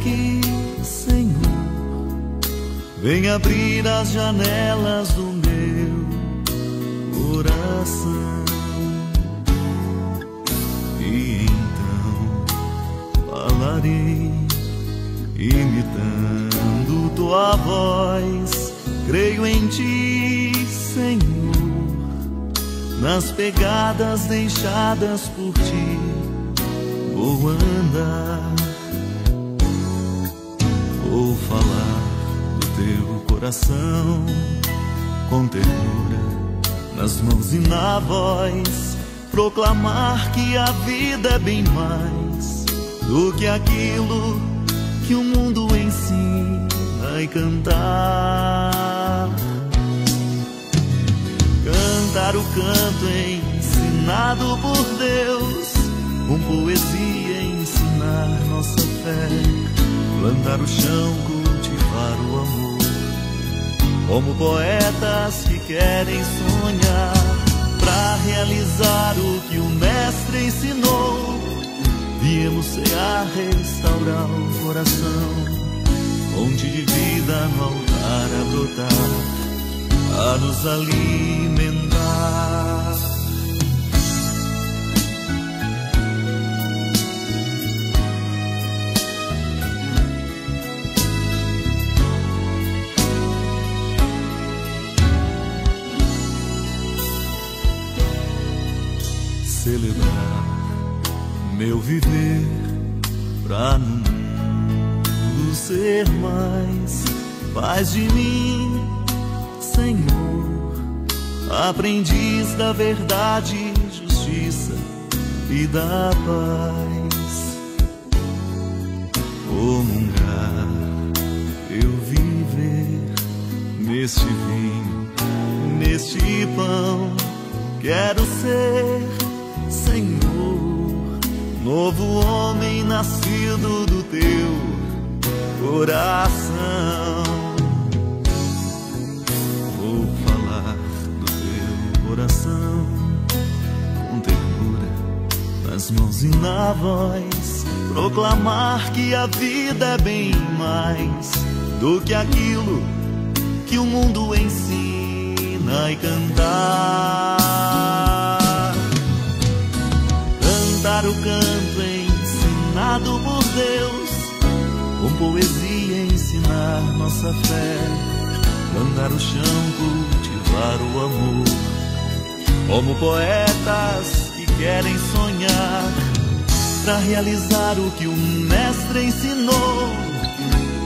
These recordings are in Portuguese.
aqui, Senhor, vem abrir as janelas do meu coração. E então falarei, imitando tua voz. Creio em ti, Senhor, nas pegadas deixadas por ti. Vou andar, vou falar do teu coração com ternura nas mãos e na voz. Proclamar que a vida é bem mais do que aquilo que o mundo ensina e cantar. Cantar o canto ensinado por Deus, com poesia ensinar nossa fé. Plantar o chão, cultivar o amor, como poetas que querem sonhar. Pra realizar o que o Mestre ensinou, viemos cear, restaurar o coração fonte de vida no altar a brotar, a nos alimentar. Viver pra no mundo ser mais. Faz de mim, Senhor, aprendiz da verdade, justiça e da paz. Comungar, eu viver neste vinho, neste pão. Quero ser, novo homem nascido do teu coração. Vou falar do teu coração com ternura nas mãos e na voz. Proclamar que a vida é bem mais do que aquilo que o mundo ensina e cantar. O canto ensinado por Deus. Com poesia ensinar nossa fé, plantar o chão, cultivar o amor, como poetas que querem sonhar. Para realizar o que o mestre ensinou.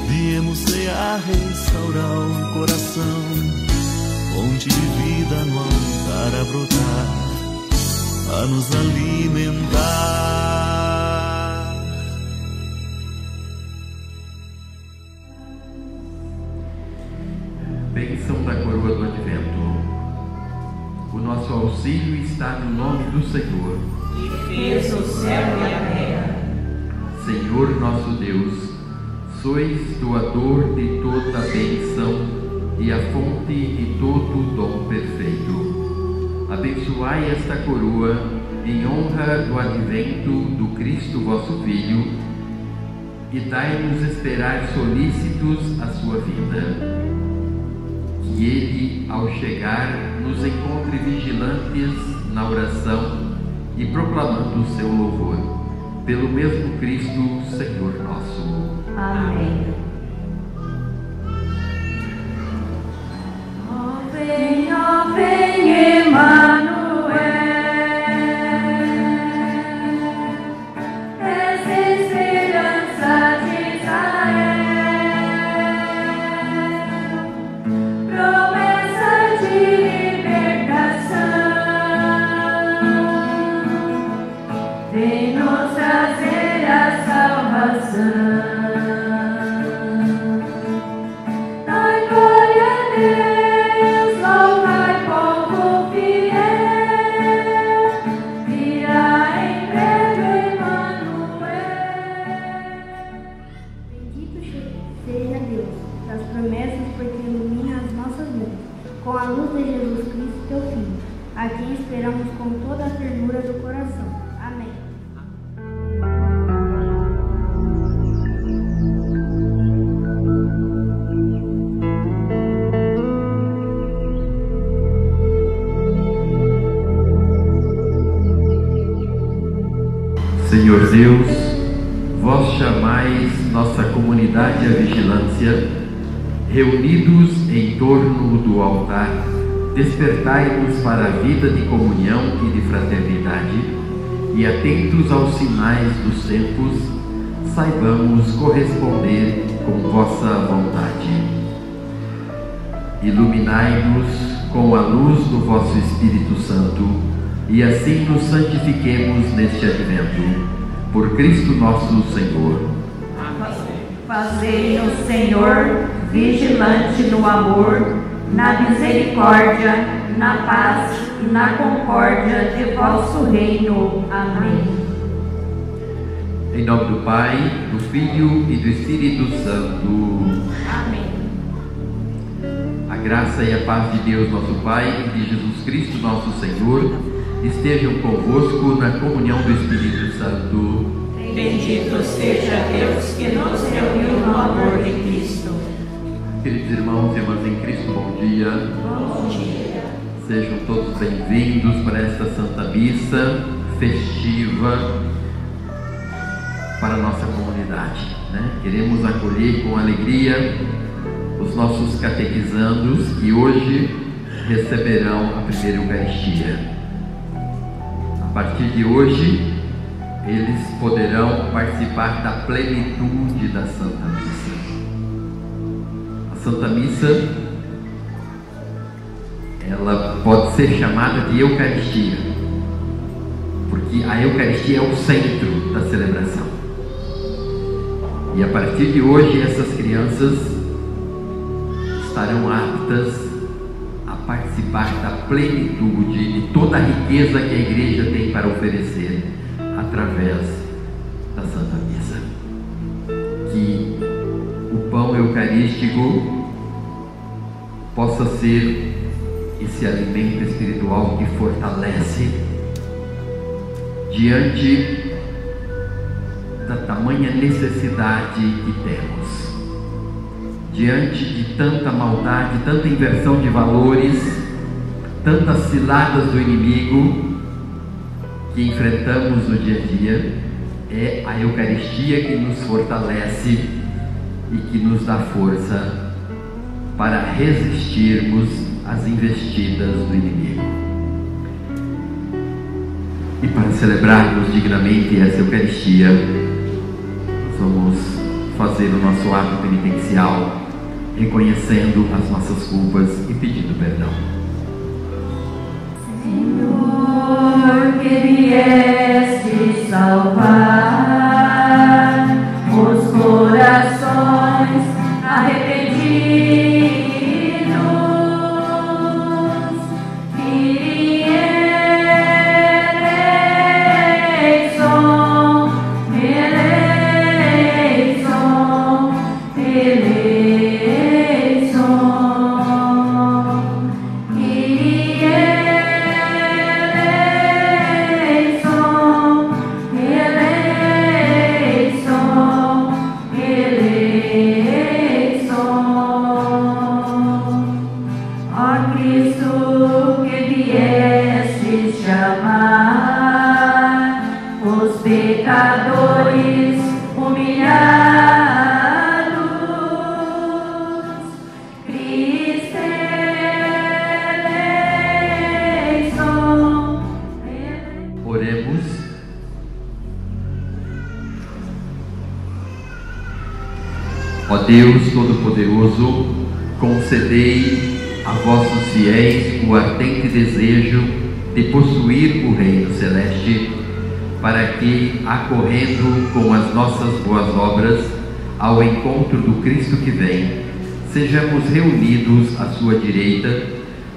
Viemos a restaurar o coração, fonte de vida no altar a brotar, a nos alimentar. Bênção da coroa do advento. O nosso auxílio está no nome do Senhor. Que fez o céu e a terra. Senhor nosso Deus, sois doador de toda a bênção e a fonte de todo o dom perfeito. Abençoai esta coroa em honra do advento do Cristo vosso Filho e dai-nos esperar solícitos a sua vida que ele, ao chegar, nos encontre vigilantes na oração e proclamando o seu louvor. Pelo mesmo Cristo, Senhor nosso. Amém. Ó vem, ó despertai-nos para a vida de comunhão e de fraternidade, e atentos aos sinais dos tempos, saibamos corresponder com vossa vontade. Iluminai-nos com a luz do vosso Espírito Santo e assim nos santifiquemos neste advento. Por Cristo nosso Senhor. Fazei-nos, Senhor, vigilante no amor, na misericórdia, na paz e na concórdia de vosso reino. Amém. Em nome do Pai, do Filho e do Espírito Santo. Amém. A graça e a paz de Deus, nosso Pai, e de Jesus Cristo, nosso Senhor, estejam convosco na comunhão do Espírito Santo. Bendito seja Deus que nos reuniu no amor de. Queridos irmãos e irmãs em Cristo, bom dia. Bom dia. Sejam todos bem-vindos para esta Santa Missa festiva para a nossa comunidade. Né? Queremos acolher com alegria os nossos catequizandos que hoje receberão a primeira Eucaristia. A partir de hoje, eles poderão participar da plenitude da Santa Missa. Santa Missa ela pode ser chamada de Eucaristia, porque a Eucaristia é o centro da celebração. E a partir de hoje, essas crianças estarão aptas a participar da plenitude de toda a riqueza que a igreja tem para oferecer através da Santa Missa. Que o pão eucarístico possa ser esse alimento espiritual que fortalece diante da tamanha necessidade que temos, diante de tanta maldade, tanta inversão de valores, tantas ciladas do inimigo que enfrentamos no dia a dia, é a Eucaristia que nos fortalece e que nos dá força para resistirmos às investidas do inimigo. E para celebrarmos dignamente essa Eucaristia, vamos fazer o nosso ato penitencial, reconhecendo as nossas culpas e pedindo perdão. Senhor, que vieste salvar pecadores humilhados, Cristo. Oremos. Ó Deus Todo-Poderoso, concedei a vossos fiéis o ardente desejo de possuir o Reino Celeste, para que, acorrendo com as nossas boas obras ao encontro do Cristo que vem, sejamos reunidos à sua direita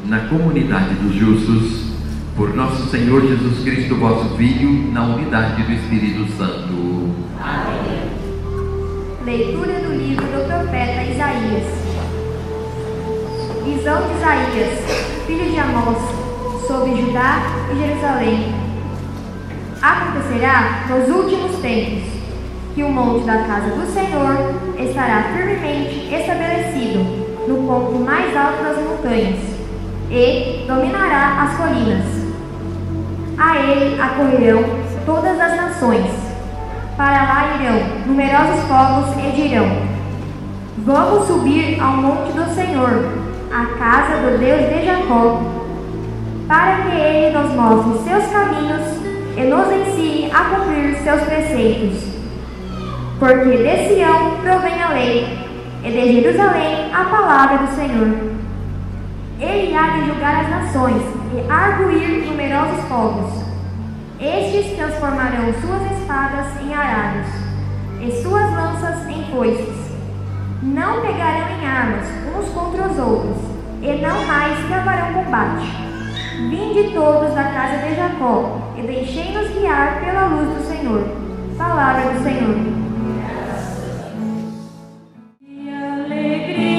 na comunidade dos justos, por nosso Senhor Jesus Cristo, vosso Filho, na unidade do Espírito Santo. Leitura do livro do profeta Isaías. Visão de Isaías, filho de Amós, sobre Judá e Jerusalém. Acontecerá nos últimos tempos que o monte da casa do Senhor estará firmemente estabelecido no ponto mais alto das montanhas e dominará as colinas. A ele acorrerão todas as nações. Para lá irão numerosos povos e dirão: Vamos subir ao monte do Senhor, à casa do Deus de Jacó, para que ele nos mostre seus caminhos e nos ensine a cumprir seus preceitos. Porque de Sião provém a lei, e de Jerusalém a palavra do Senhor. Ele há de julgar as nações e arguir numerosos povos. Estes transformarão suas espadas em arados e suas lanças em foices. Não pegarão em armas uns contra os outros, e não mais travarão combate. Vinde todos da casa de Jacó, e deixei-nos guiar pela luz do Senhor. Palavra do Senhor. Que alegria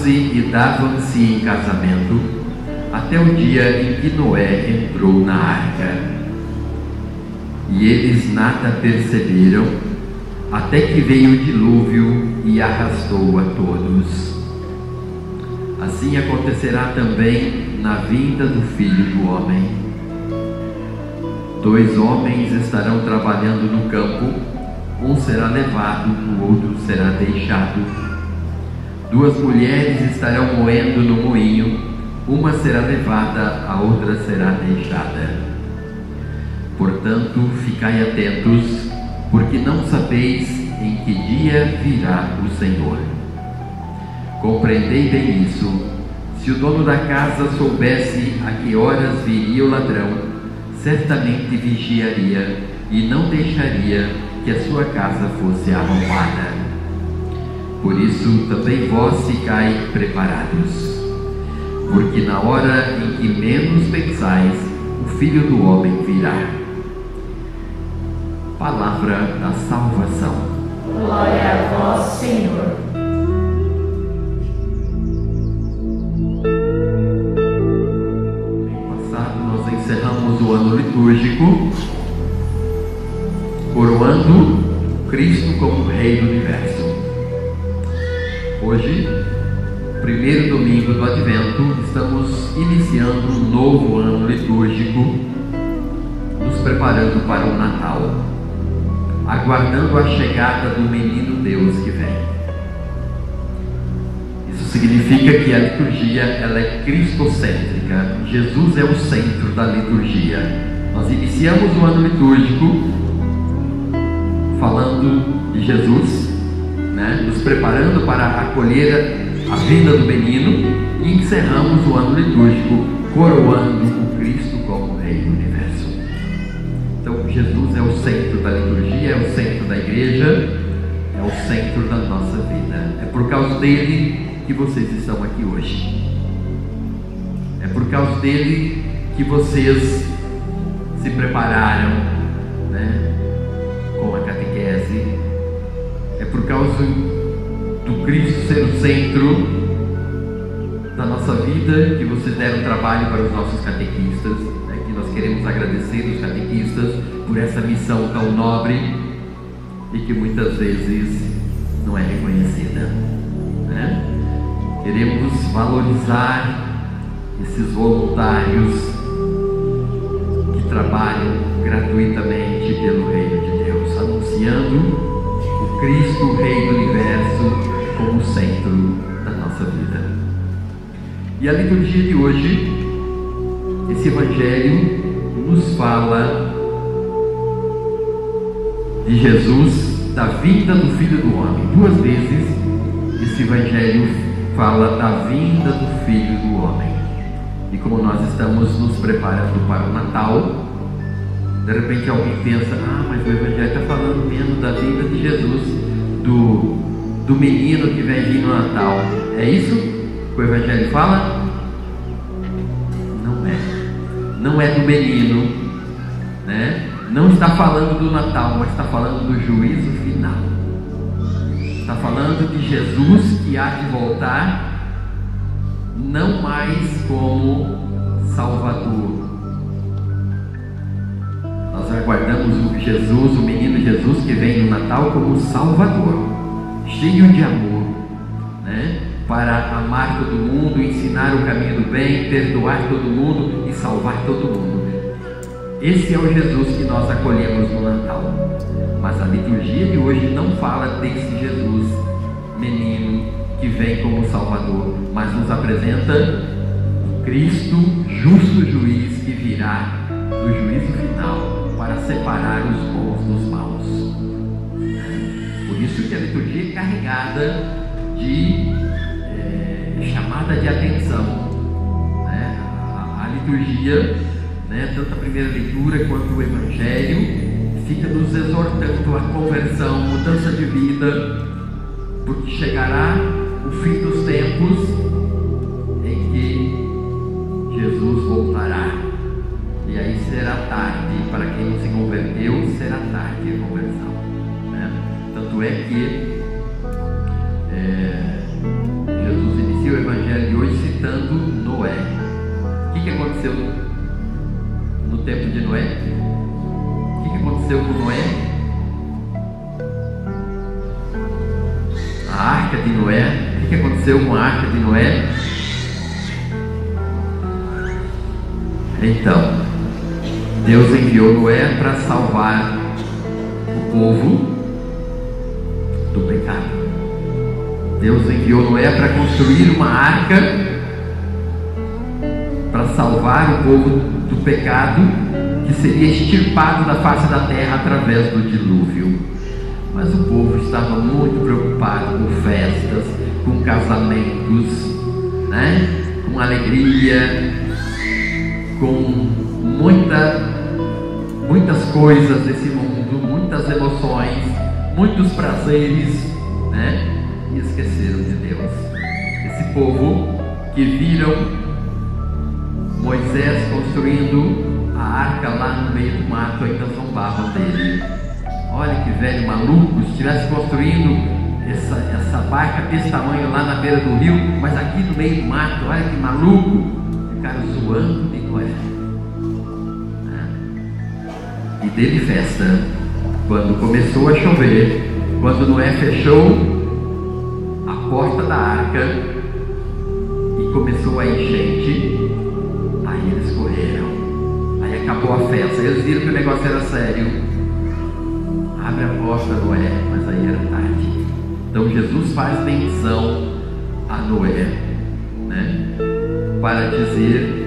casavam-se e davam-se em casamento até o dia em que Noé entrou na arca. E eles nada perceberam, até que veio o dilúvio e arrastou a todos. Assim acontecerá também na vinda do Filho do Homem. Dois homens estarão trabalhando no campo, um será levado, o outro será deixado. Duas mulheres estarão moendo no moinho, uma será levada, a outra será deixada. Portanto, ficai atentos, porque não sabeis em que dia virá o Senhor. Compreendei bem isso. Se o dono da casa soubesse a que horas viria o ladrão, certamente vigiaria e não deixaria que a sua casa fosse arrombada. Por isso, também vós ficai preparados porque na hora em que menos pensais, o Filho do Homem virá. Palavra da salvação. Glória a vós, Senhor. No passado, nós encerramos o ano litúrgico, coroando Cristo como Rei do Universo. Hoje, primeiro domingo do Advento, estamos iniciando um novo ano litúrgico, nos preparando para o Natal, aguardando a chegada do menino Deus que vem. Isso significa que a liturgia ela é cristocêntrica. Jesus é o centro da liturgia. Nós iniciamos o ano litúrgico falando de Jesus, né? nos preparando para acolher a vida do menino e encerramos o ano litúrgico coroando o Cristo como Rei do Universo. Então, Jesus é o centro da liturgia, é o centro da igreja, é o centro da nossa vida. É por causa dele que vocês estão aqui hoje. É por causa dele que vocês se prepararam né, com a catequese. É por causa do Cristo ser o centro da nossa vida, que você der um trabalho para os nossos catequistas, né, que nós queremos agradecer os catequistas por essa missão tão nobre e que muitas vezes não é reconhecida. Né? Queremos valorizar esses voluntários que trabalham gratuitamente pelo Reino de Deus, anunciando Cristo, Rei do Universo, como centro da nossa vida. E a liturgia de hoje, esse Evangelho, nos fala de Jesus, da vinda do Filho do Homem. Duas vezes esse Evangelho fala da vinda do Filho do Homem. E como nós estamos nos preparando para o Natal, de repente alguém pensa, ah, mas o Evangelho está falando menos da vinda de Jesus, do do menino que vem vir no Natal. É isso que o Evangelho fala? Não é. Não é do menino, né? Não está falando do Natal, mas está falando do juízo final. Está falando de Jesus que há de voltar, não mais como Salvador. Aguardamos o Jesus, o menino Jesus que vem no Natal como Salvador cheio de amor, né? para amar todo mundo, ensinar o caminho do bem, perdoar todo mundo e salvar todo mundo. Esse é o Jesus que nós acolhemos no Natal. Mas a liturgia de hoje não fala desse Jesus, menino, que vem como Salvador, mas nos apresenta Cristo, justo juiz, que virá do juízo final para separar os bons dos maus isso que a liturgia é carregada de é, chamada de atenção. Né? A, a, liturgia né, tanto a primeira leitura quanto o Evangelho, fica nos exortando à conversão, mudança de vida, porque chegará o fim dos tempos converteu, será tarde a conversão. Né? Tanto é que é, Jesus inicia o Evangelho de hoje citando Noé. O que, que aconteceu no tempo de Noé? O que, que aconteceu com Noé? A arca de Noé. O que, que aconteceu com a arca de Noé? Então, Deus enviou Noé para salvar o povo do pecado. Deus enviou Noé para construir uma arca para salvar o povo do pecado que seria extirpado da face da terra através do dilúvio. Mas o povo estava muito preocupado com festas, com casamentos, né? com alegria, com muita, muitas coisas desse mundo, muitas emoções, muitos prazeres, né? E esqueceram de Deus. Esse povo que viram Moisés construindo a arca lá no meio do mato, ainda zombavam dele. Olha que velho maluco, se estivesse construindo essa, essa barca desse tamanho lá na beira do rio, mas aqui no meio do mato, olha que maluco, ficaram zoando de Noé. E festa. Quando começou a chover, quando Noé fechou a porta da arca e começou a enchente, aí eles correram. Aí acabou a festa. Eles viram que o negócio era sério. Abre a porta, Noé, mas aí era tarde. Então Jesus faz menção a Noé, né? Para dizer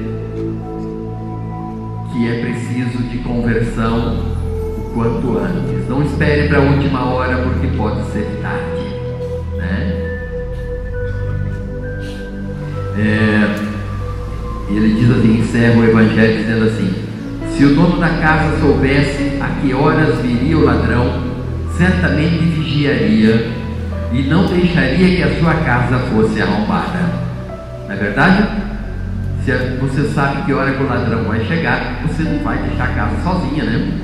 que é preciso de conversão o quanto antes. Não espere para a última hora, porque pode ser tarde. Né? É, ele diz assim, encerra o Evangelho dizendo assim: Se o dono da casa soubesse a que horas viria o ladrão, certamente vigiaria e não deixaria que a sua casa fosse arrombada. Não é verdade? Se você sabe que hora que o ladrão vai chegar, você não vai deixar a casa sozinha, né?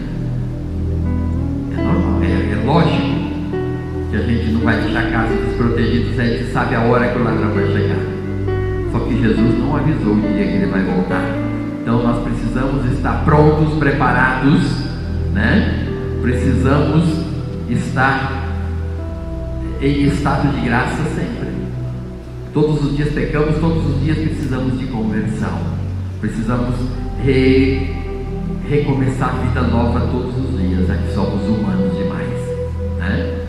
É normal, é, é lógico que a gente não vai deixar a casa desprotegida se a gente sabe a hora que o ladrão vai chegar. Só que Jesus não avisou o dia que ele vai voltar. Então nós precisamos estar prontos, preparados, né? Precisamos estar em estado de graça sempre. Todos os dias pecamos, todos os dias precisamos de conversão. Precisamos re, recomeçar a vida nova todos os dias. Aqui somos humanos demais. Né?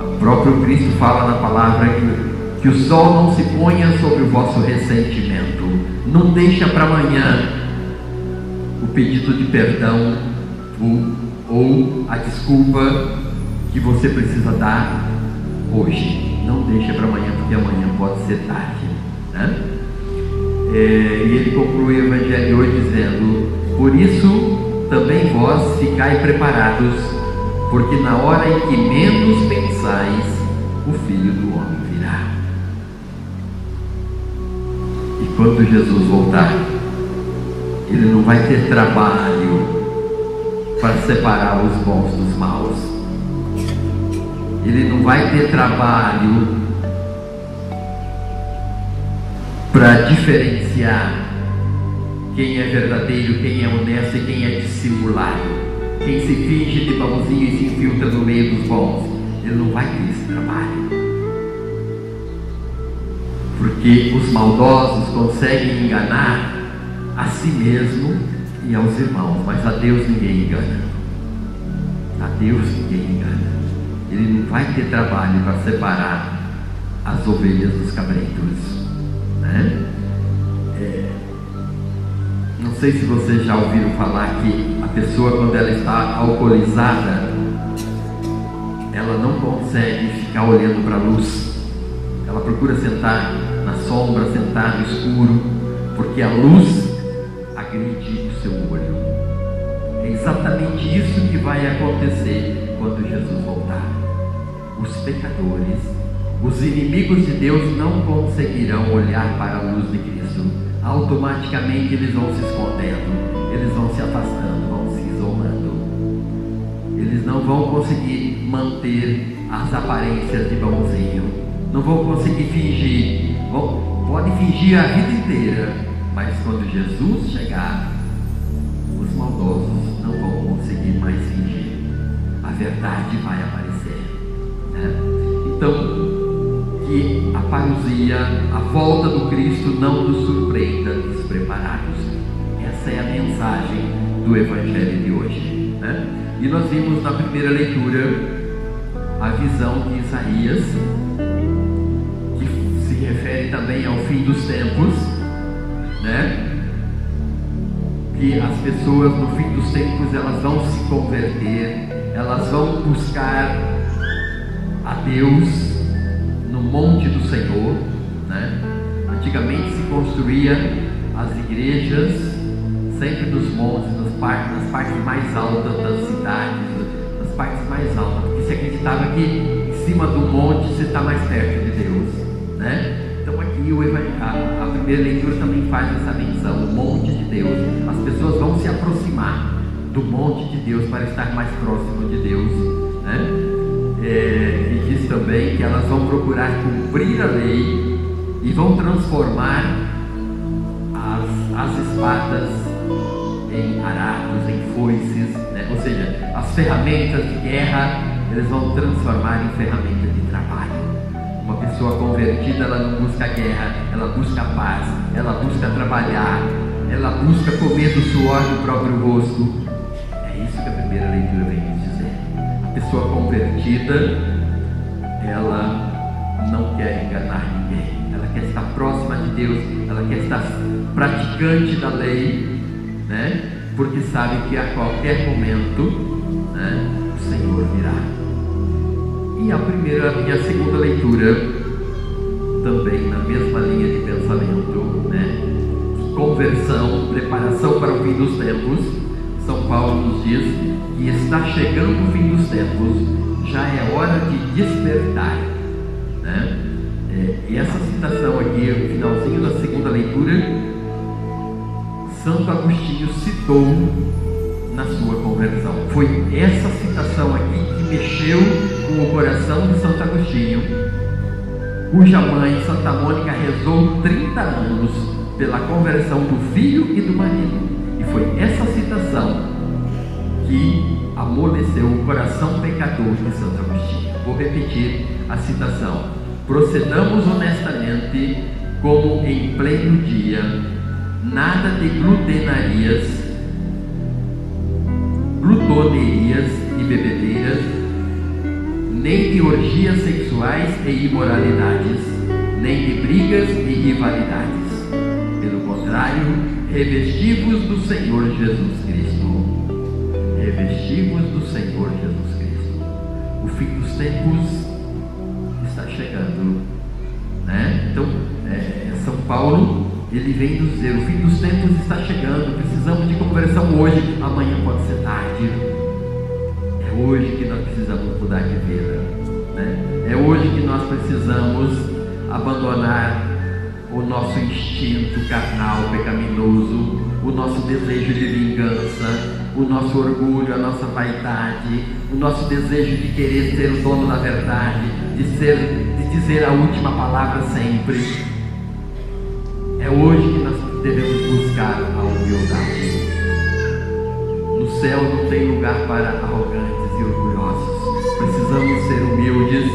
O próprio Cristo fala na palavra que, que o sol não se ponha sobre o vosso ressentimento. Não deixa para amanhã o pedido de perdão ou, ou a desculpa que você precisa dar hoje não deixa para amanhã, porque amanhã pode ser tarde. Né? É, e ele conclui o Evangelho hoje dizendo: Por isso também vós ficai preparados, porque na hora em que menos pensais, o Filho do Homem virá. E quando Jesus voltar, ele não vai ter trabalho para separar os bons dos maus ele não vai ter trabalho para diferenciar quem é verdadeiro, quem é honesto e quem é dissimulado. Quem se finge de bonzinho e se infiltra no meio dos bons. Ele não vai ter esse trabalho. Porque os maldosos conseguem enganar a si mesmo e aos irmãos, mas a Deus ninguém engana. A Deus ninguém engana ele não vai ter trabalho para separar as ovelhas dos cabritos. Né? É, não sei se vocês já ouviram falar que a pessoa, quando ela está alcoolizada, ela não consegue ficar olhando para a luz. Ela procura sentar na sombra, sentar no escuro, porque a luz agride o seu olho. É exatamente isso que vai acontecer quando Jesus voltar. Os pecadores, os inimigos de Deus não conseguirão olhar para a luz de Cristo. Automaticamente eles vão se escondendo, eles vão se afastando, vão se isolando. Eles não vão conseguir manter as aparências de bonzinho, não vão conseguir fingir, podem fingir a vida inteira, mas quando Jesus chegar, os maldosos verdade vai aparecer. Né? Então, que a parousia, a volta do Cristo não nos surpreenda despreparados. Essa é a mensagem do Evangelho de hoje. Né? E nós vimos na primeira leitura a visão de Isaías, que se refere também ao fim dos tempos, né? Que as pessoas no fim dos tempos elas vão se converter, elas vão buscar a Deus no monte do Senhor, né? Antigamente se construía as igrejas sempre nos montes, nas partes, nas partes mais altas das cidades, nas partes mais altas, porque se acreditava que em cima do monte você está mais perto de Deus, né? Então aqui o a, a primeira leitura também faz essa menção, o monte de Deus. As pessoas vão se aproximar do monte de Deus para estar mais próximo de Deus, né? É, e diz também que elas vão procurar cumprir a lei e vão transformar as, as espadas em arados, em foices, né? ou seja, as ferramentas de guerra eles vão transformar em ferramentas de trabalho. Uma pessoa convertida, ela não busca guerra, ela busca paz, ela busca trabalhar, ela busca comer do suor do próprio rosto. É isso que a primeira leitura vem nos dizer. A pessoa convertida, ela não quer enganar ninguém, ela quer estar próxima de Deus, ela quer estar praticante da lei, né? Porque sabe que a qualquer momento, né, o Senhor virá. E a primeira a segunda leitura, também na mesma linha de pensamento, né? Conversão, preparação para o fim dos tempos. São Paulo nos diz que está chegando o fim dos tempos, já é hora de despertar. Né? É, e essa citação aqui, no finalzinho da segunda leitura, Santo Agostinho citou na sua conversão. Foi essa citação aqui que mexeu com o coração de Santo Agostinho, cuja mãe, Santa Mônica, rezou 30 anos pela conversão do filho e do marido. E foi essa citação que amoleceu o coração pecador de Santo Agostinho. Vou repetir a citação. Procedamos honestamente, como em pleno dia, nada de glutenarias, glutonerias e bebedeiras, nem de orgias sexuais e imoralidades, nem de brigas e rivalidades. Pelo contrário, revestivos do Senhor Jesus Cristo. Revestivos do Senhor Jesus Cristo. O fim dos tempos está chegando. Né? Então, é, São Paulo, ele vem nos dizer, o fim dos tempos está chegando, precisamos de conversão hoje, amanhã pode ser tarde. É hoje que nós precisamos mudar de vida. Né? É hoje que nós precisamos abandonar o nosso instinto carnal, pecaminoso, o nosso desejo de vingança, o nosso orgulho, a nossa vaidade, o nosso desejo de querer ser o dono da verdade, de, ser, de dizer a última palavra sempre. É hoje que nós devemos buscar a humildade. No céu não tem lugar para arrogantes e orgulhosos. Precisamos ser humildes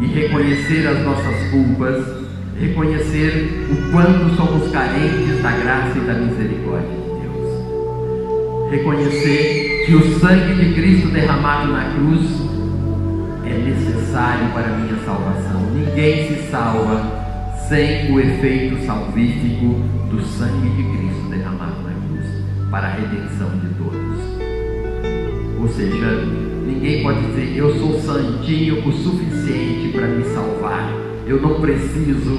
e reconhecer as nossas culpas, reconhecer o quanto somos carentes da graça e da misericórdia de Deus. Reconhecer que o sangue de Cristo derramado na cruz é necessário para a minha salvação. Ninguém se salva sem o efeito salvífico do sangue de Cristo derramado na cruz para a redenção de todos. Ou seja, ninguém pode dizer eu sou santinho o suficiente para me salvar. Eu não preciso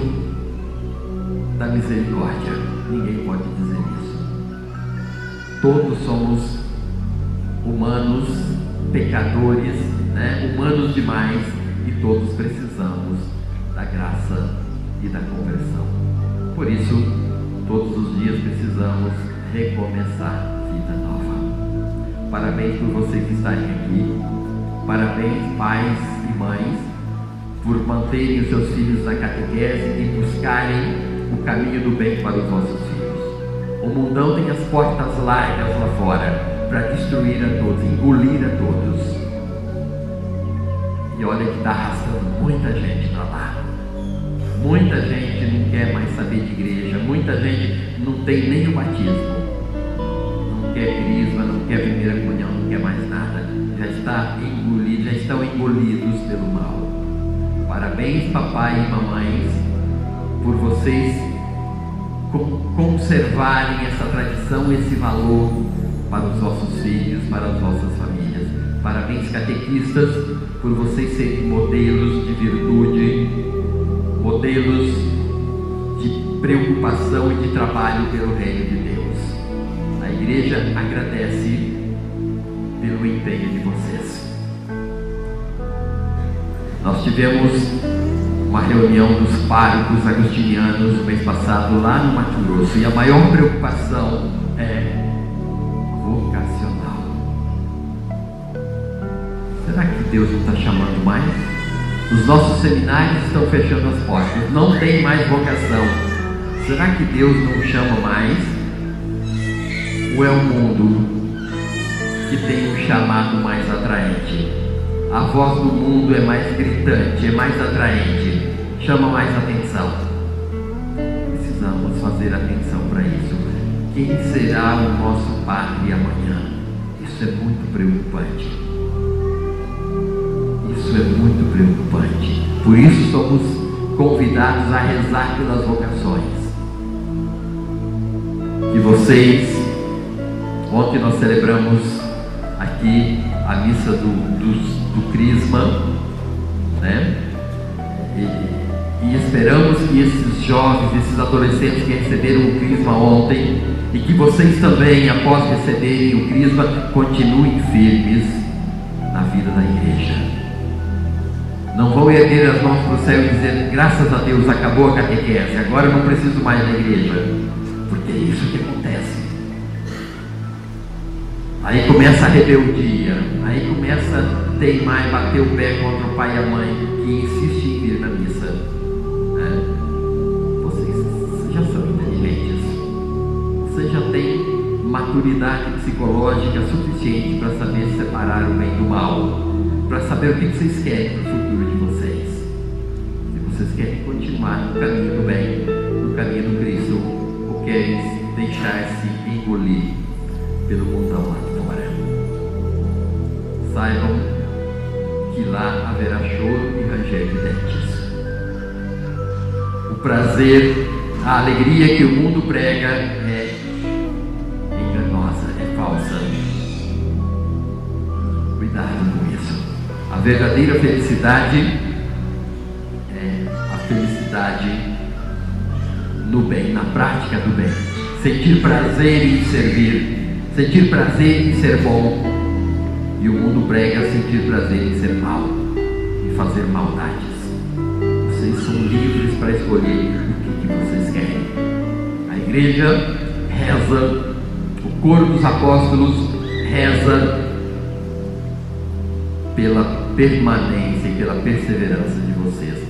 da misericórdia. Ninguém pode dizer isso. todos somos humanos, pecadores, né? humanos demais e todos precisamos da graça e da conversão. Por isso, todos os dias precisamos recomeçar vida nova. Parabéns por vocês estarem aqui. Parabéns, pais e mães, por manterem os seus filhos na catequese e buscarem o caminho do bem para os vossos filhos. O mundão tem as portas largas lá fora para destruir a todos, engolir a todos. E olha que está arrastando muita gente para lá. Muita gente não quer mais saber de igreja, muita gente não tem nem o batismo, não quer crisma, não quer primeira comunhão, não quer mais nada. Já está engolido, já estão engolidos pelo mal. Parabéns, papai e mamães, por vocês conservarem essa tradição, esse valor para os vossos filhos, para as vossas famílias. Parabéns, catequistas, por vocês serem modelos de virtude, modelos de preocupação e de trabalho pelo reino de Deus. A igreja agradece pelo empenho de Nós tivemos uma reunião dos párocos agostinianos no mês passado lá no Mato Grosso e a maior preocupação é vocacional. Será que Deus não está chamando mais? Os nossos seminários estão fechando as portas, não tem mais vocação. Será que Deus não chama mais? Ou é o mundo que tem um chamado mais atraente? A voz do mundo é mais gritante, é mais atraente, chama mais atenção. Precisamos fazer atenção para isso. Quem será o nosso Padre amanhã? Isso é muito preocupante. Isso é muito preocupante. Por isso somos convidados a rezar pelas vocações. Que vocês, ontem nós celebramos aqui a missa do, do, do Crisma, né? E, e esperamos que esses jovens, esses adolescentes que receberam o Crisma ontem, e que vocês também, após receberem o Crisma, continuem firmes na vida da igreja. Não vão erguer as mãos para o céu e dizer, graças a Deus acabou a catequese, agora eu não preciso mais da igreja. Porque é isso que acontece. Aí começa a rebeldia, aí começa a teimar e bater o pé contra o pai e a mãe que insiste em vir na missa. É. Vocês, vocês já são inteligentes, vocês já têm maturidade psicológica suficiente para saber separar o bem do mal, para saber o que vocês querem para o futuro de vocês. Se vocês querem continuar no caminho do bem, no caminho do Cristo, ou querem deixar-se engolir pelo mundão lá fora. Saibam que lá haverá choro e ranger de dentes. O prazer, a alegria que o mundo prega é enganosa, é falsa. Cuidado com isso. A verdadeira felicidade é a felicidade no bem, na prática do bem. Sentir prazer em servir sentir prazer em ser bom. E o mundo prega sentir prazer em ser mal e fazer maldades. Vocês são livres para escolher o que, vocês querem. A igreja reza, o coro dos apóstolos reza pela permanência e pela perseverança de vocês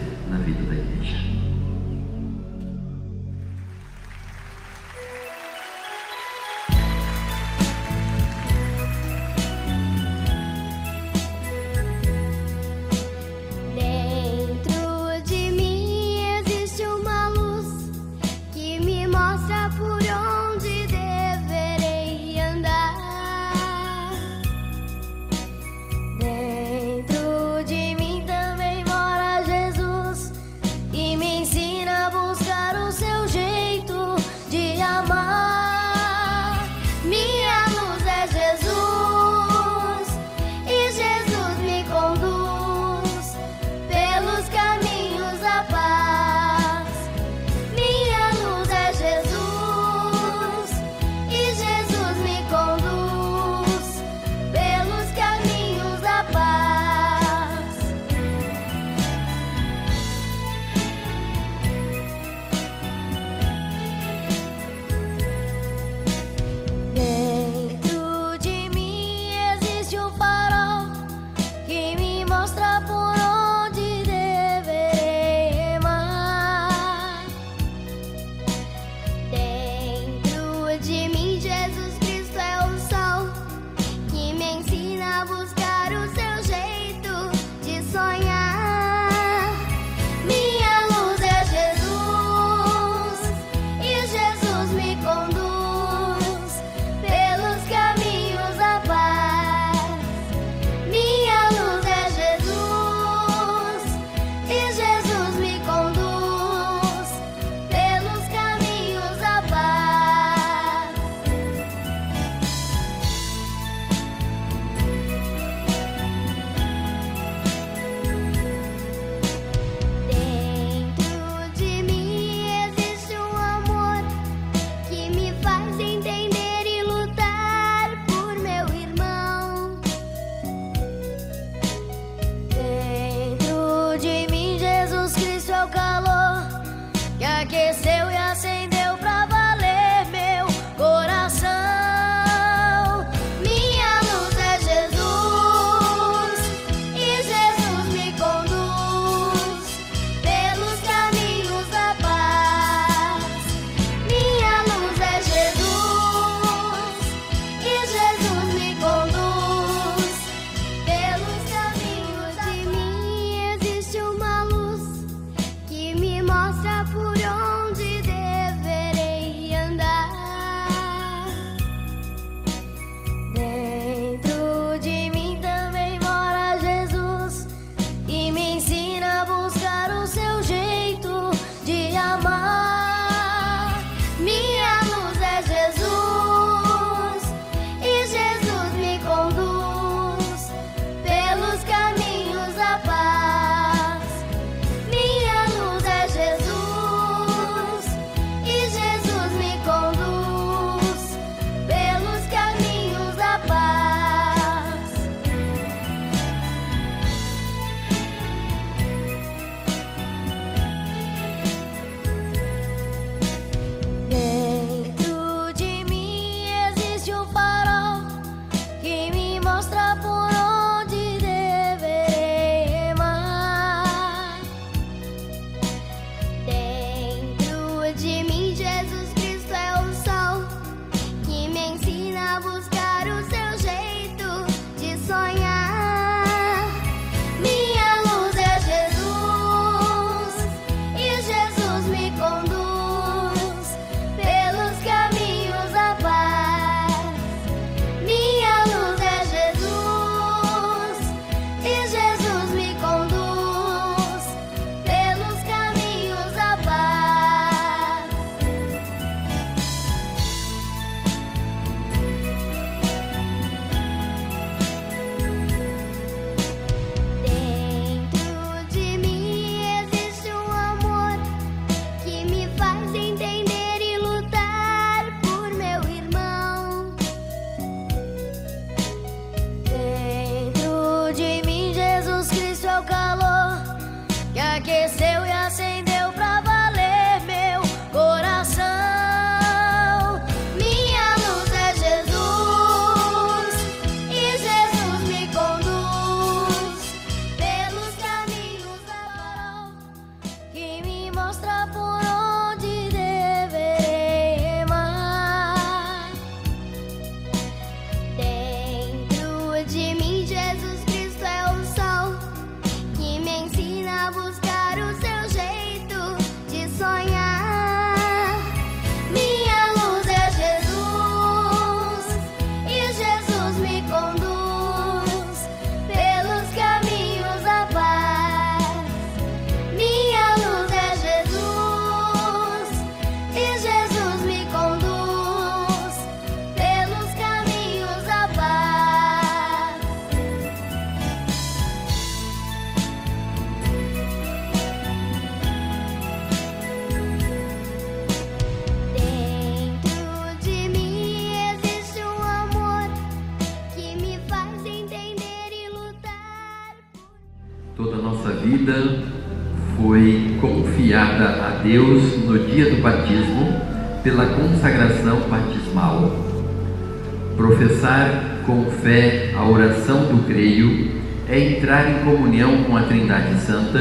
entrar em comunhão com a Trindade Santa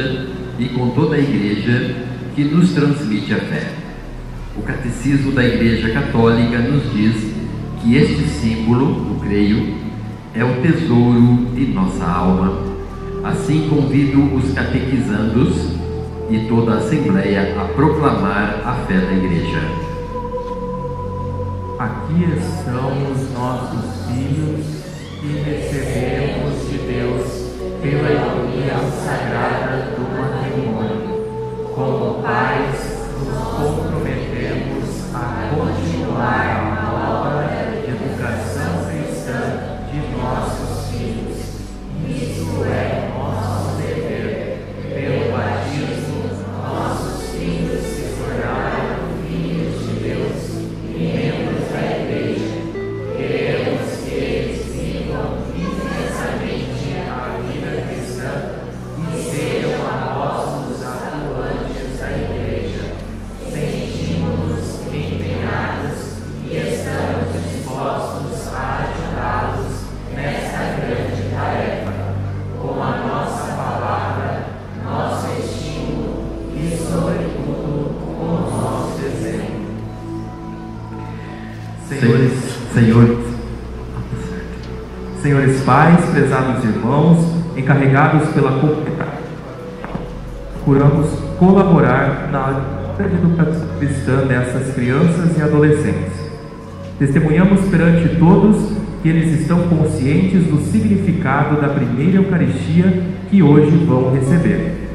e com toda a Igreja que nos transmite a fé. O Catecismo da Igreja Católica nos diz que este símbolo, o creio, é o tesouro de nossa alma. Assim convido os catequizandos e toda a Assembleia a proclamar a fé da Igreja. Aqui estão os nossos filhos e recebemos de Deus pela união sagrada do matrimônio. Como pais, irmãos, encarregados pela procuramos colaborar na educação cristã dessas crianças e adolescentes. Testemunhamos perante todos que eles estão conscientes do significado da primeira Eucaristia que hoje vão receber.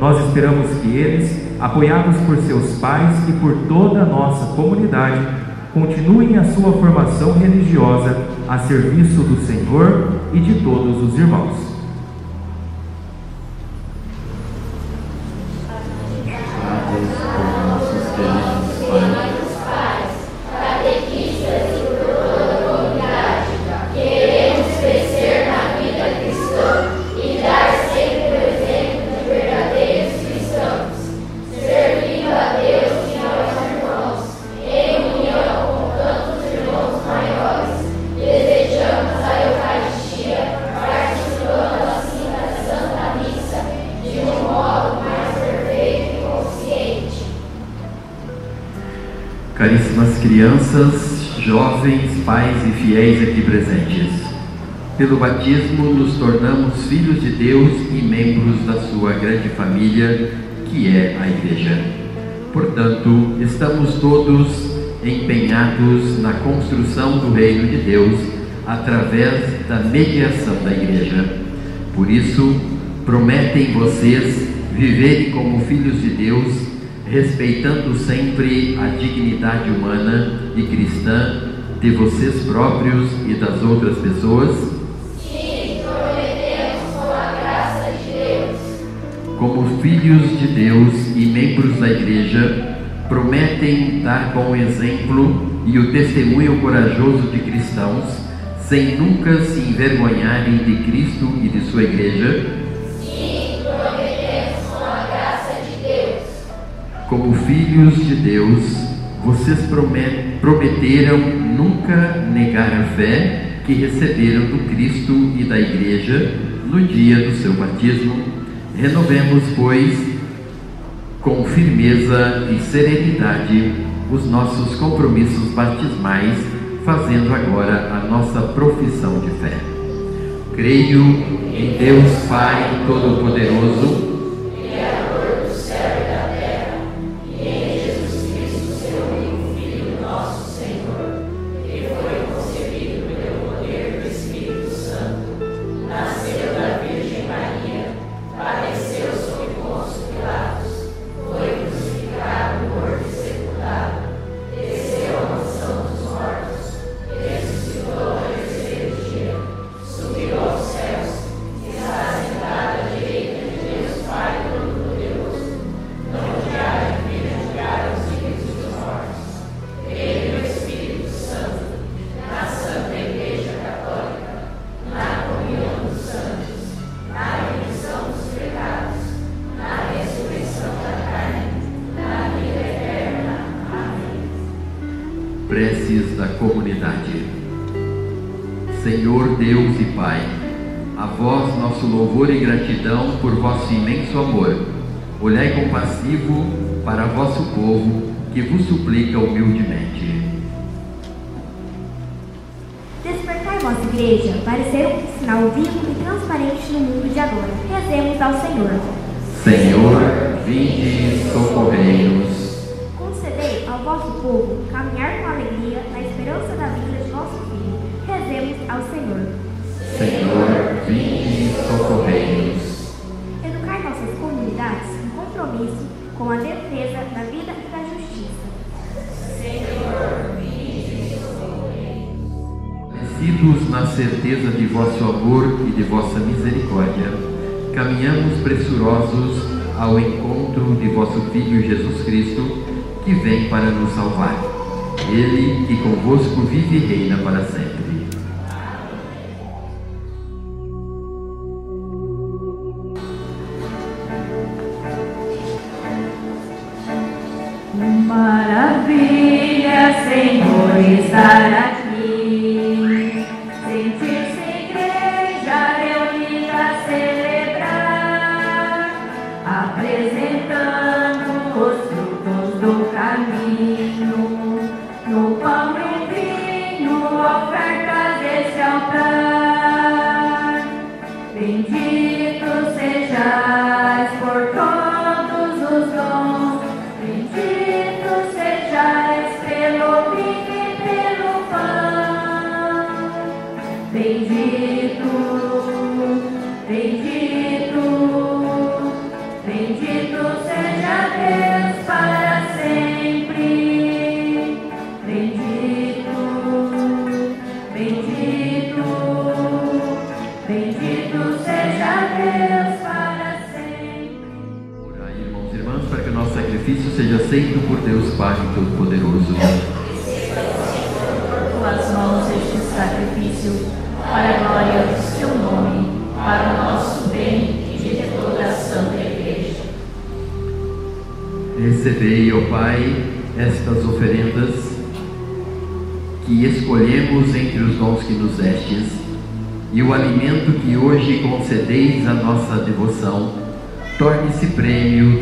Nós esperamos que eles, apoiados por seus pais e por toda a nossa comunidade, continuem a sua formação religiosa a serviço do Senhor e de todos os irmãos. Pelo batismo, nos tornamos filhos de Deus e membros da sua grande família, que é a Igreja. Portanto, estamos todos empenhados na construção do reino de Deus através da mediação da Igreja. Por isso, prometem vocês viverem como filhos de Deus, respeitando sempre a dignidade humana e cristã de vocês próprios e das outras pessoas? Como filhos de Deus e membros da Igreja, prometem dar bom exemplo e o testemunho corajoso de cristãos, sem nunca se envergonharem de Cristo e de sua Igreja? Como filhos de Deus, vocês prome- prometeram nunca negar a fé que receberam do Cristo e da Igreja no dia do seu batismo. Renovemos, pois, com firmeza e serenidade os nossos compromissos batismais, fazendo agora a nossa profissão de fé. Creio em Deus Pai Todo-Poderoso. Que vos suplica humildemente. Despertai vossa igreja para ser um sinal vivo e transparente no mundo de agora. Rezemos ao Senhor. Senhor, vinde e socorrei-nos. Concedei ao vosso povo caminhar com alegria na esperança da vinda de vosso Filho. Rezemos ao Senhor. Senhor, vinde e socorrei-nos. Educar nossas comunidades em compromisso com a na certeza de vosso amor e de vossa misericórdia, caminhamos pressurosos ao encontro de vosso Filho Jesus Cristo, que vem para nos salvar. Ele que convosco vive e reina para sempre. Maravilha, Senhor, estar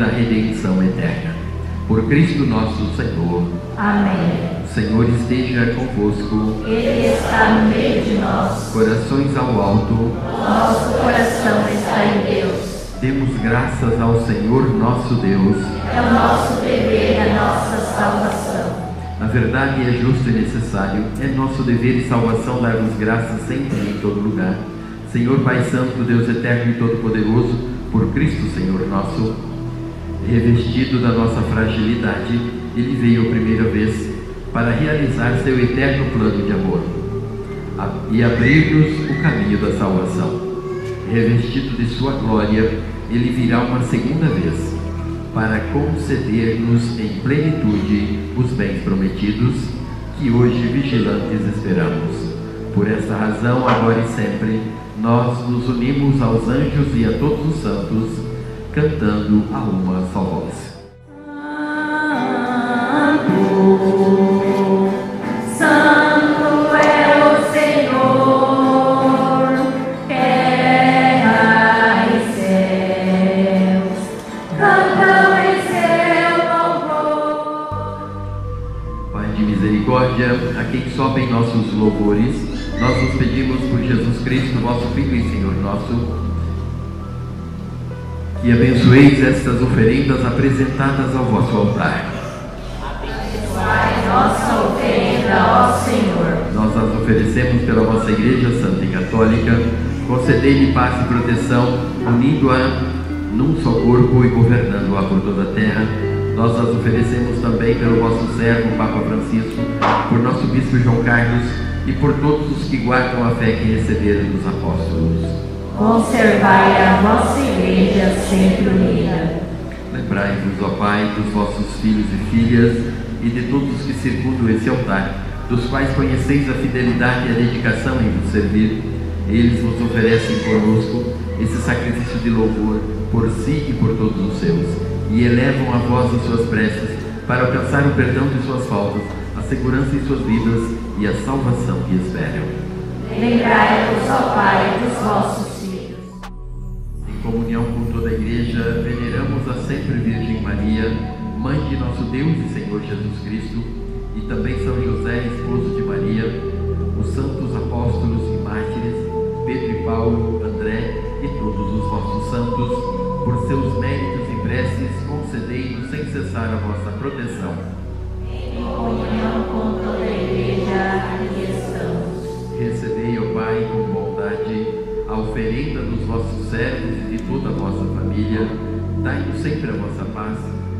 da redenção eterna. Por Cristo nosso Senhor. Amém. O Senhor esteja convosco. Ele está no meio de nós. Corações ao alto. Nosso coração está em Deus. Demos graças ao Senhor nosso Deus. É o nosso dever, a nossa salvação. Na verdade, é justo e necessário, é nosso dever e salvação dar-vos graças sempre e em todo lugar. Senhor Pai Santo, Deus eterno e todo-poderoso, por Cristo Senhor nosso, revestido da nossa fragilidade, Ele veio a primeira vez para realizar seu eterno plano de amor e abrir-nos o caminho da salvação. Revestido de sua glória, Ele virá uma segunda vez para conceder-nos em plenitude os bens prometidos que hoje vigilantes esperamos. Por esta razão, agora e sempre, nós nos unimos aos anjos e a todos os santos, cantando a uma só voz. Santo é o Senhor, terra céus, cantam em seu louvor. Pai de misericórdia, a quem sobem nossos louvores, nós nos pedimos por Jesus Cristo, vosso Filho e Senhor nosso, que abençoeis estas oferendas apresentadas ao vosso altar. Pai, nossa oferenda, ó Senhor. Nós as oferecemos pela vossa Igreja Santa e Católica, concedei-lhe paz e proteção, unindo-a num só corpo e governando-a por toda a terra. Nós as oferecemos também pelo vosso servo, Papa Francisco, por nosso Bispo João Carlos e por todos os que guardam a fé que receberam dos apóstolos. Conservai a vossa igreja sempre unida. Lembrai-vos, ó Pai, dos vossos filhos e filhas e de todos os que circundam esse altar, dos quais conheceis a fidelidade e a dedicação em vos servir. Eles vos oferecem conosco esse sacrifício de louvor por si e por todos os seus, e elevam a vós as suas preces para alcançar o perdão de suas faltas, a segurança em suas vidas e a salvação que esperam. Lembrai-vos, ó Pai, dos vossos comunhão com toda a Igreja, veneramos a sempre Virgem Maria, Mãe de nosso Deus e Senhor Jesus Cristo, e também São José, esposo de Maria, os santos apóstolos e mártires, Pedro e Paulo, André e todos os vossos santos, por seus méritos e preces, concedei-nos sem cessar a vossa proteção. Em comunhão com toda a Igreja, aqui estamos. Recebei, ó Pai, com bondade, a oferenda dos vossos servos e de toda a vossa família. Dai-nos sempre a vossa paz,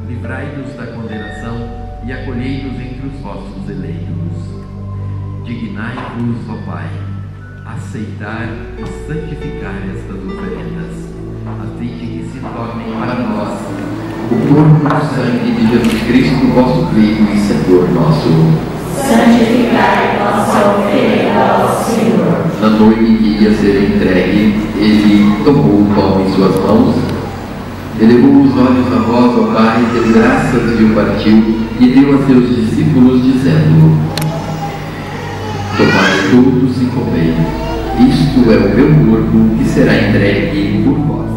livrai-nos da condenação e acolhei-nos entre os vossos eleitos. Dignai-vos, ó Pai, aceitar e santificar estas oferendas, a fim de que se tornem para nós o corpo e sangue de Jesus Cristo, vosso Filho e Senhor nosso. Santificai ao. Na noite que ia ser entregue, ele tomou o pão em suas mãos, elevou os olhos a vós, ó Pai, deu graças e o partiu, e deu a seus discípulos, dizendo: Tomai todos e comei, isto é o meu corpo que será entregue por vós.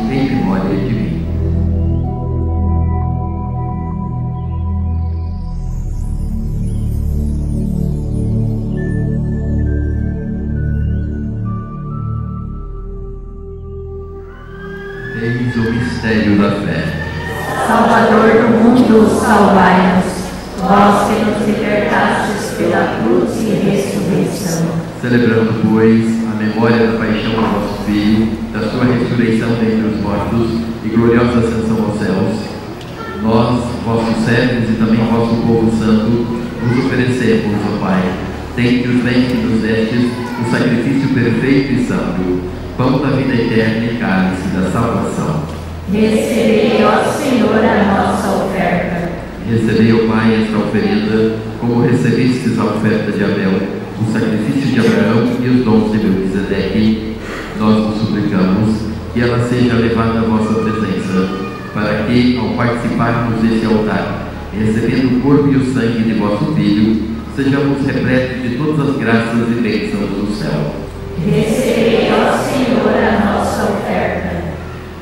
Celebrando, pois, a memória da paixão do vosso Filho, da sua ressurreição dentre os mortos e gloriosa ascensão aos céus, nós, vossos servos e também vosso povo santo, vos oferecemos, ó Pai, dentre os bens que nos destes, o sacrifício perfeito e santo, pão da vida eterna e cálice da salvação. Recebei, ó Senhor, a nossa oferta. Recebei, ó Pai, esta oferenda, como recebestes a oferta de Abel, o sacrifício de Abraão e os dons de Melquisedeque. Nós vos suplicamos que ela seja levada à vossa presença, para que, ao participarmos deste altar, recebendo o corpo e o sangue de vosso Filho, sejamos repletos de todas as graças e bênçãos do céu. Recebei, ó Senhor, a nossa oferta.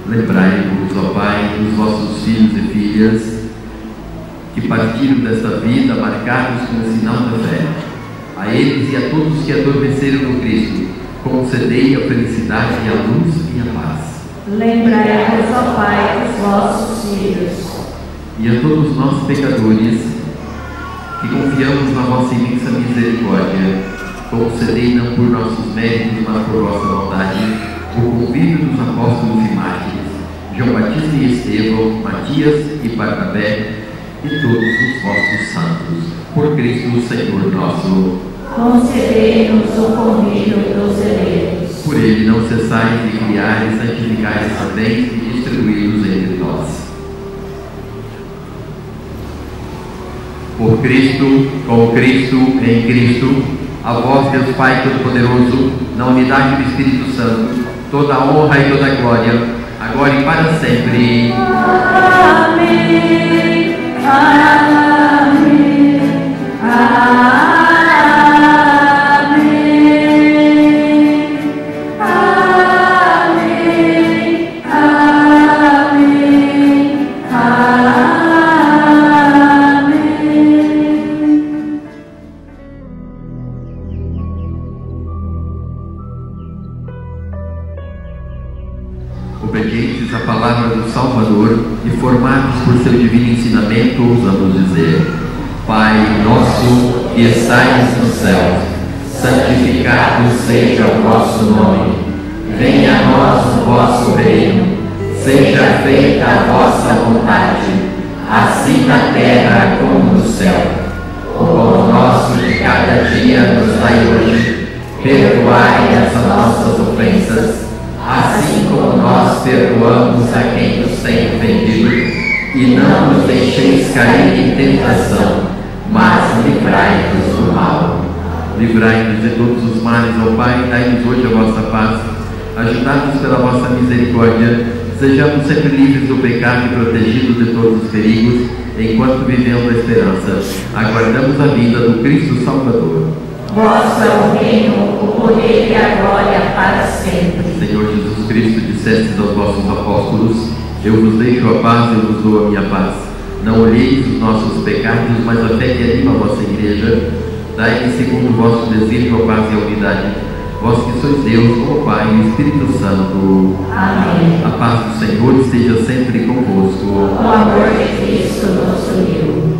Lembrai-vos, ó Pai, dos vossos filhos e filhas que partiram desta vida marcados com o sinal da fé. A eles e a todos que adormeceram no Cristo, concedei a felicidade e a luz e a paz. Lembrai-vos, ó Pai, dos vossos filhos. E a todos nós, pecadores, que confiamos na vossa imensa misericórdia, concedei não por nossos méritos, mas por vossa bondade, o convívio dos apóstolos e mártires, João Batista e Estevão, Matias e Barnabé, e todos os vossos santos, por Cristo Senhor nosso. Concedei-nos o convívio dos eleitos. Por ele não cessais de criar e santificar esses bens e distribuí-los entre nós. Por Cristo, com Cristo, em Cristo, a vós, Deus Pai Todo-Poderoso, na unidade do Espírito Santo, toda a honra e toda a glória, agora e para sempre. Amém. Amém. Amém. Obedientes à palavra do Salvador e formados por seu divino ensinamento, ousamos dizer: Pai nosso que estais no céu, santificado seja o vosso nome. Venha a nós o vosso reino. Seja feita a vossa vontade, assim na terra como no céu. O pão nosso de cada dia nos dai hoje, perdoai as nossas ofensas, assim como nós perdoamos a quem nos tem ofendido, e não nos deixeis cair em tentação, mas livrai-nos do mal. Livrai-nos de todos os males, ó Pai, dai-nos hoje a vossa paz. Ajudados pela vossa misericórdia, sejamos sempre livres do pecado e protegidos de todos os perigos, enquanto vivemos a esperança. Aguardamos a vinda do Cristo Salvador. Vosso é o reino, o poder e a glória para sempre. Cristo, dissestes aos vossos apóstolos: Eu vos deixo a paz, eu vos dou a minha paz. Não olheis os nossos pecados, mas a fé que anima a vossa igreja. Dai-me segundo o vosso desejo a paz e a unidade. Vós que sois Deus, o Pai e o Espírito Santo. Amém. A paz do Senhor esteja sempre convosco. O amor de Cristo nos uniu.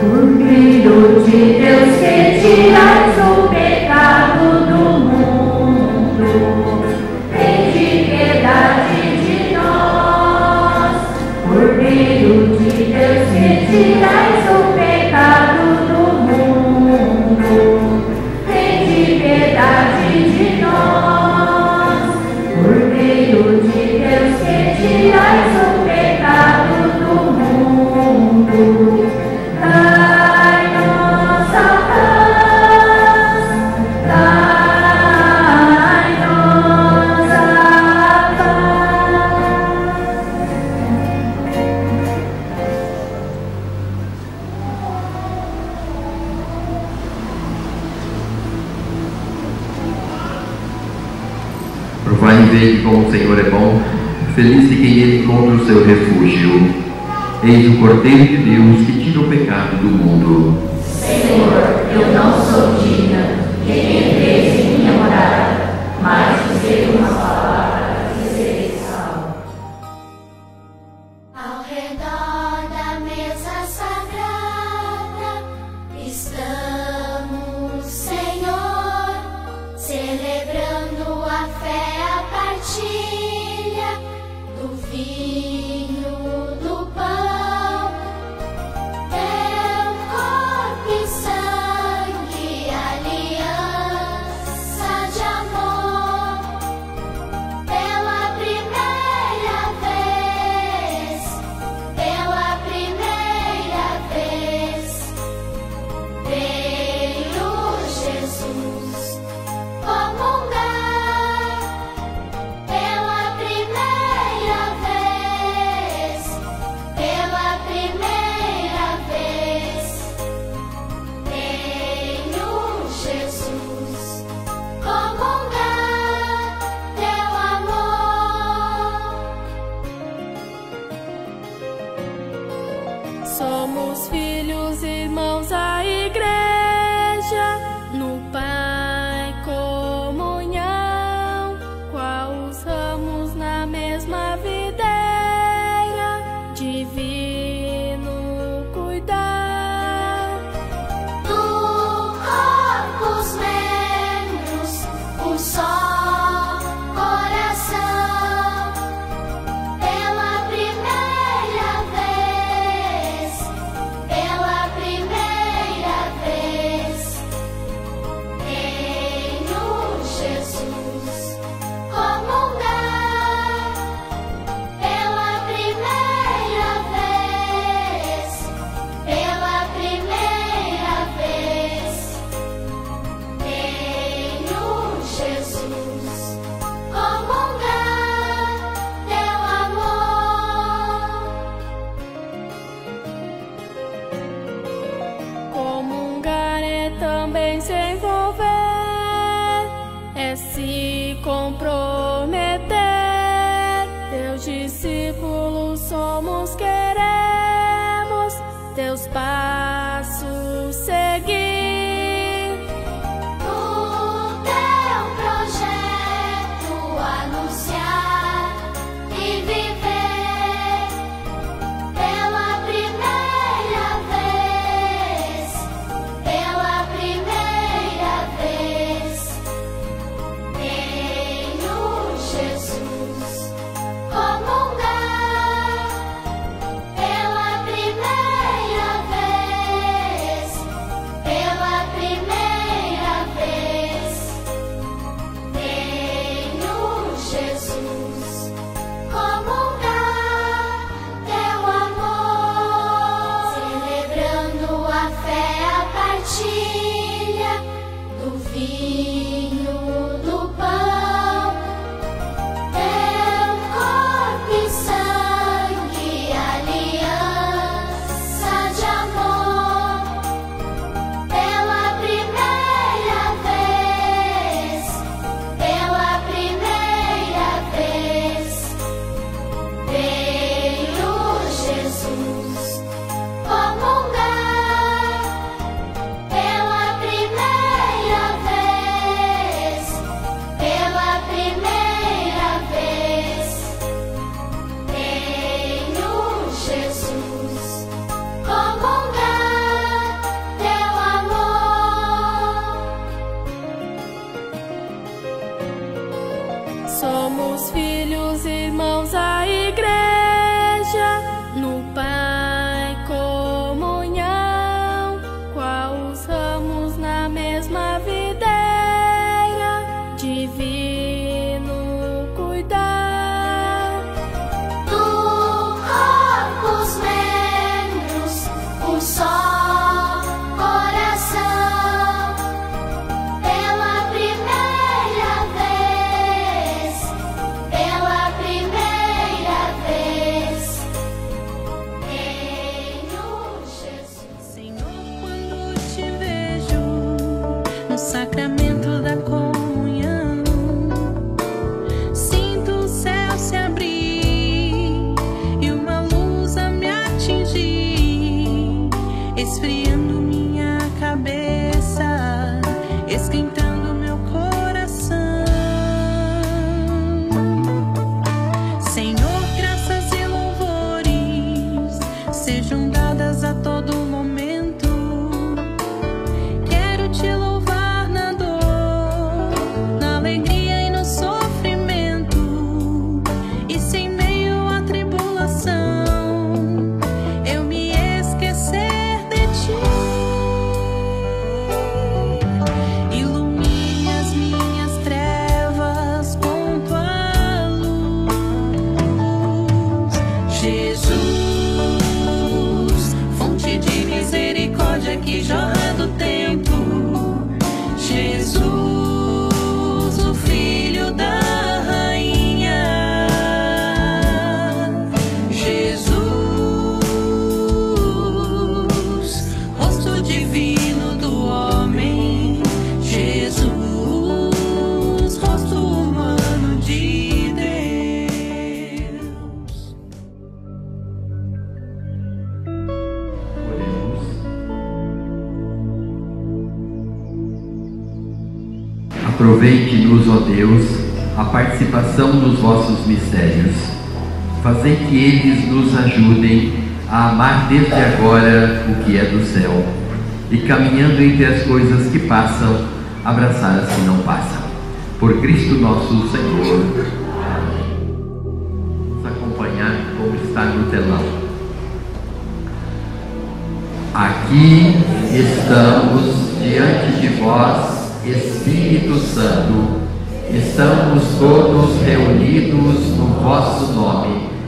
Cordeiro de Deus que tirais o pecado feliz de quem ele encontra o seu refúgio. Eis o Cordeiro de Deus que tira o pecado do mundo. Senhor, eu não sou digna de que se eles nos ajudem a amar desde agora o que é do céu e, caminhando entre as coisas que passam, abraçar as que não passam. Por Cristo nosso Senhor. Vamos acompanhar como está no telão. Aqui estamos diante de vós, Espírito Santo. Estamos todos reunidos no vosso nome.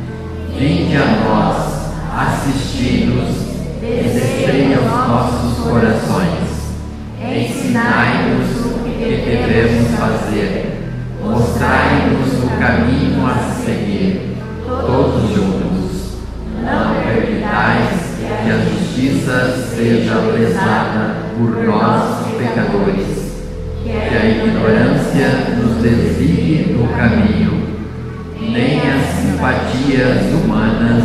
Vinde a nós, assisti-nos, descei aos nossos corações. Ensinai-nos o que devemos fazer. Mostrai-nos o caminho a seguir, todos juntos. Não permitais que a justiça seja lesada por nós, pecadores. Que a ignorância nos desvie do caminho, nem as simpatias humanas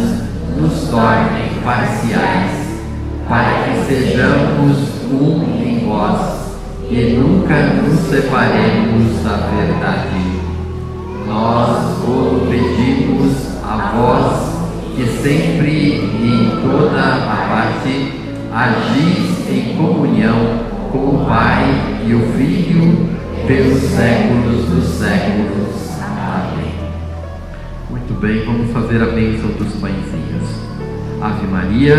nos tornem parciais, para que sejamos um em vós e nunca nos separemos da verdade. Nós o pedimos a vós que sempre e em toda a parte agis em comunhão com o Pai e o Filho pelos séculos dos séculos. Bem, vamos fazer a bênção dos pãezinhos. Ave Maria.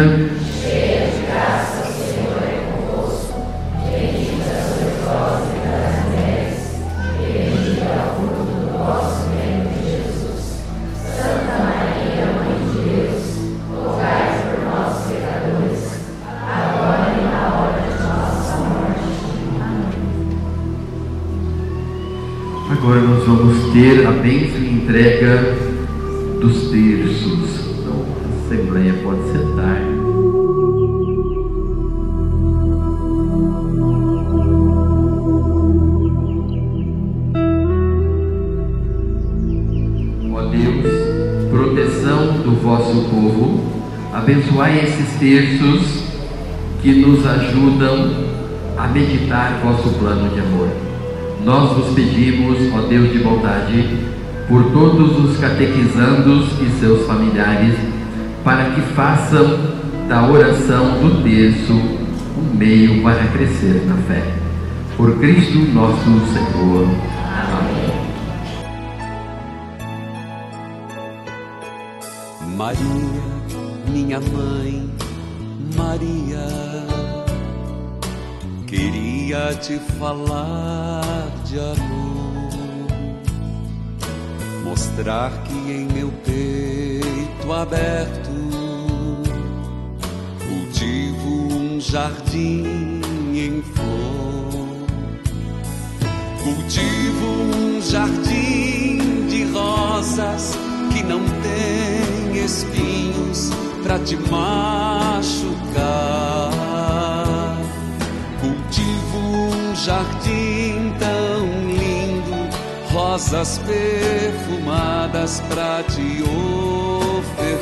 Cheia de graça, o Senhor é convosco. Bendita sois vós entre as mulheres. Bendito é o fruto do vosso ventre, Jesus. Santa Maria, Mãe de Deus, rogai por nós, pecadores, agora e na hora de nossa morte. Amém. Agora nós vamos ter a bênção e entrega dos terços. Então, a Assembleia pode sentar. Ó Deus, proteção do vosso povo, abençoai esses terços que nos ajudam a meditar vosso plano de amor. Nós vos pedimos, ó Deus de bondade, por todos os catequizandos e seus familiares, para que façam da oração do terço um meio para crescer na fé. Por Cristo nosso Senhor. Amém. Maria, minha mãe, Maria, queria te falar de amor, mostrar que em meu peito aberto cultivo um jardim em flor, cultivo um jardim de rosas que não tem espinhos pra te machucar. Cultivo um jardim rosas perfumadas pra te ofertar.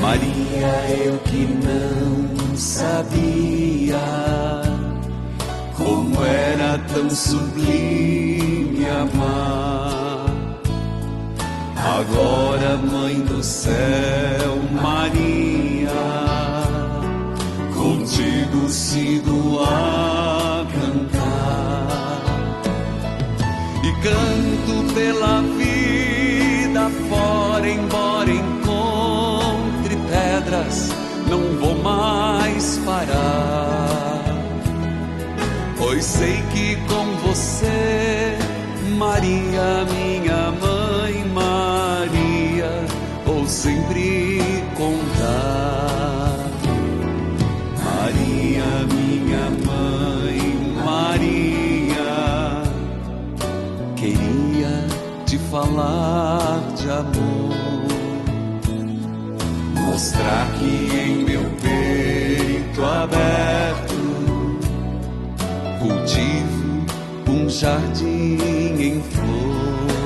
Maria, eu que não sabia como era tão sublime amar. Agora, Mãe do céu, Maria, contigo sigo a canto pela vida fora, embora encontre pedras, não vou mais parar. Pois sei que com você, Maria, minha falar de amor, mostrar que em meu peito aberto cultivo um jardim em flor.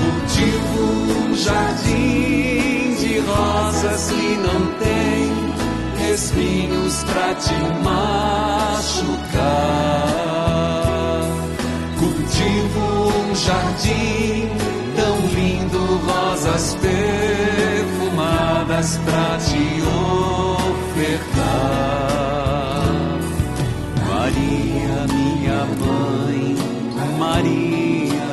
Cultivo um jardim de rosas que não tem espinhos pra te machucar. Cultivo jardim tão lindo, rosas perfumadas pra te ofertar. Maria, minha mãe, Maria,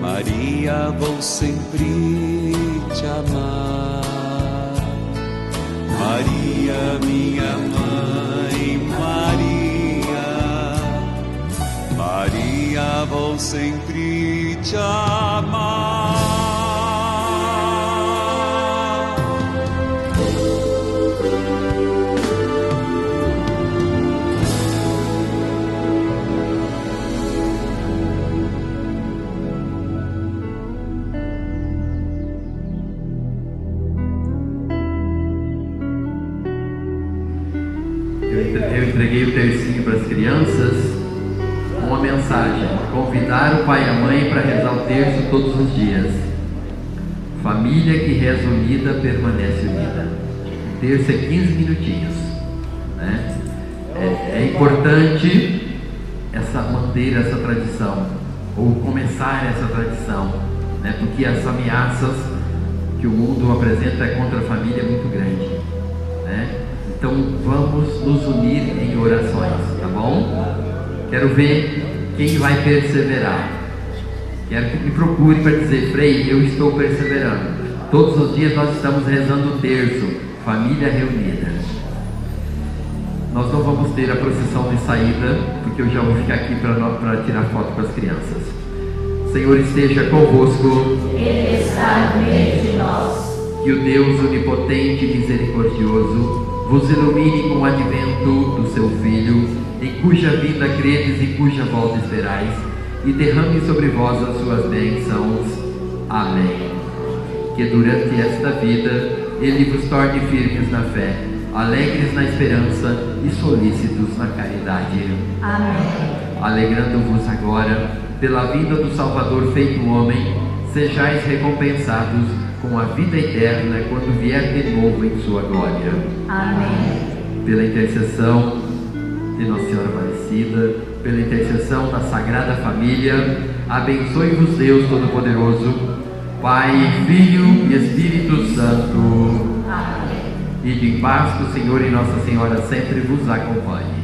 Maria, vou sempre sempre te amar. Convidar o pai e a mãe para rezar o terço todos os dias. Família que reza unida permanece unida. O terço é 15 minutinhos. Né? É, é importante essa, manter essa tradição, ou começar essa tradição, né? porque as ameaças que o mundo apresenta contra a família é muito grande. Né? Então vamos nos unir em orações, tá bom? Quero ver quem vai perseverar. Quero que me procure para dizer, Frei, eu estou perseverando. Todos os dias nós estamos rezando o terço, família reunida. Nós não vamos ter a procissão de saída, porque eu já vou ficar aqui para tirar foto com as crianças. Senhor esteja convosco. Ele está no meio de nós. Que o Deus onipotente e misericordioso vos ilumine com o advento do seu Filho em cuja vinda credes e cuja volta esperais, e derrame sobre vós as suas bênçãos. Amém. Que durante esta vida ele vos torne firmes na fé, alegres na esperança e solícitos na caridade. Amém. Alegrando-vos agora pela vinda do Salvador feito homem, sejais recompensados com a vida eterna quando vier de novo em sua glória. Amém. Pela intercessão de Nossa Senhora Aparecida, pela intercessão da Sagrada Família, abençoe-vos Deus Todo-Poderoso, Pai, Filho e Espírito Santo. Amém. E de paz que o Senhor e Nossa Senhora sempre vos acompanhe.